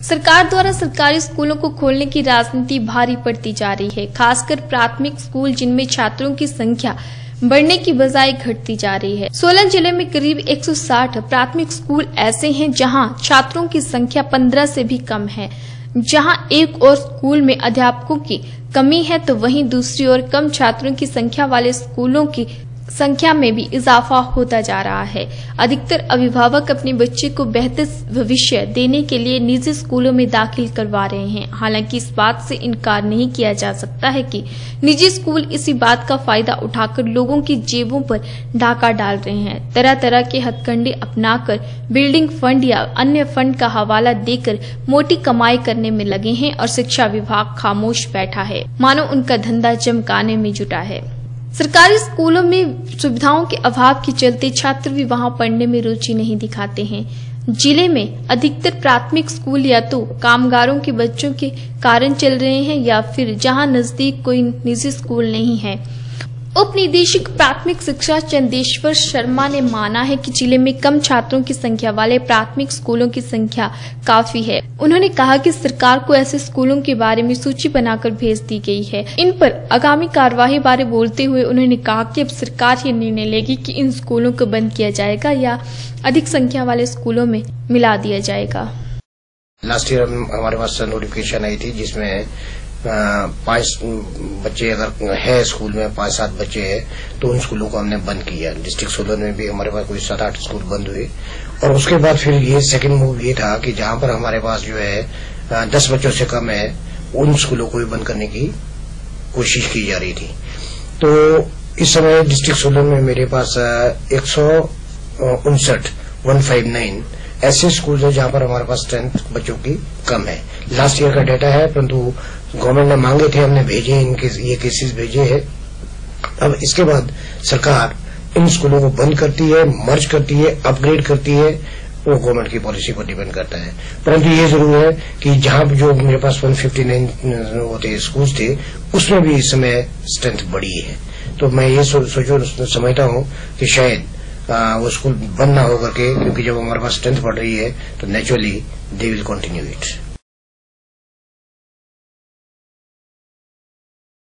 सरकार द्वारा सरकारी स्कूलों को खोलने की राजनीति भारी पड़ती जा रही है, खासकर प्राथमिक स्कूल जिनमें छात्रों की संख्या बढ़ने की बजाय घटती जा रही है। सोलन ज़िले में करीब 160 प्राथमिक स्कूल ऐसे हैं जहाँ छात्रों की संख्या 15 से भी कम है। जहाँ एक और स्कूल में अध्यापकों की कमी है तो वहीं दूसरी ओर कम छात्रों की संख्या वाले स्कूलों की संख्या में भी इजाफा होता जा रहा है। अधिकतर अभिभावक अपने बच्चे को बेहतर भविष्य देने के लिए निजी स्कूलों में दाखिल करवा रहे हैं। हालाँकि इस बात से इनकार नहीं किया जा सकता है कि निजी स्कूल इसी बात का फ़ायदा उठाकर लोगों की जेबों पर डाका डाल रहे हैं। तरह तरह के हथकंडे अपनाकर बिल्डिंग फंड या अन्य फंड का हवाला देकर मोटी कमाई करने में लगे हैं और शिक्षा विभाग खामोश बैठा है। मानो उनका धंधा चमकाने में जुटा है। सरकारी स्कूलों में सुविधाओं के अभाव के चलते छात्र भी वहाँ पढ़ने में रुचि नहीं दिखाते हैं। ज़िले में अधिकतर प्राथमिक स्कूल या तो कामगारों के बच्चों के कारण चल रहे हैं या फिर जहाँ नज़दीक कोई निजी स्कूल नहीं है। उप निदेशक प्राथमिक शिक्षा चंदेश्वर शर्मा ने माना है कि ज़िले में कम छात्रों की संख्या वाले प्राथमिक स्कूलों की संख्या काफ़ी है। उन्होंने कहा कि सरकार को ऐसे स्कूलों के बारे में सूची बनाकर भेज दी गई है। इन पर आगामी कार्यवाही बारे बोलते हुए उन्होंने कहा कि अब सरकार ये निर्णय लेगी कि इन स्कूलों को बंद किया जाएगा या अधिक संख्या वाले स्कूलों में मिला दिया जाएगा। लास्ट ईयर हमारे पास नोटिफिकेशन आई थी जिसमें पाँच बच्चे अगर है स्कूल में, पाँच सात बच्चे हैं तो उन स्कूलों को हमने बंद किया डिस्ट्रिक्ट सोलन में भी हमारे पास कोई सात आठ स्कूल बंद हुए। और उसके बाद फिर ये सेकंड मूव ये था कि जहाँ पर हमारे पास जो है दस बच्चों से कम है, उन स्कूलों को भी बंद करने की कोशिश की जा रही थी। तो इस समय डिस्ट्रिक्ट सोलन में मेरे पास एक सौ उनसठ वन फाइव नाइन ऐसे स्कूल है जहाँ पर हमारे पास स्ट्रेंथ बच्चों की कम है। लास्ट ईयर का डेटा है, परंतु गवर्नमेंट ने मांगे थे, हमने भेजे, इनके, ये केसेस भेजे हैं। अब इसके बाद सरकार इन स्कूलों को बंद करती है मर्ज करती है अपग्रेड करती है, वो गवर्नमेंट की पॉलिसी पर डिपेंड करता है। परंतु ये ज़रूर है कि जहाँ जो मेरे पास 159 होते स्कूल थे उसमें भी इस समय स्ट्रेंथ बढ़ी है। तो मैं ये सोचो, समझता हूँ कि शायद वो स्कूल बंद ना होकर के, क्योंकि जब हमारे पास स्ट्रेंथ बढ़ रही है तो naturally they will continue it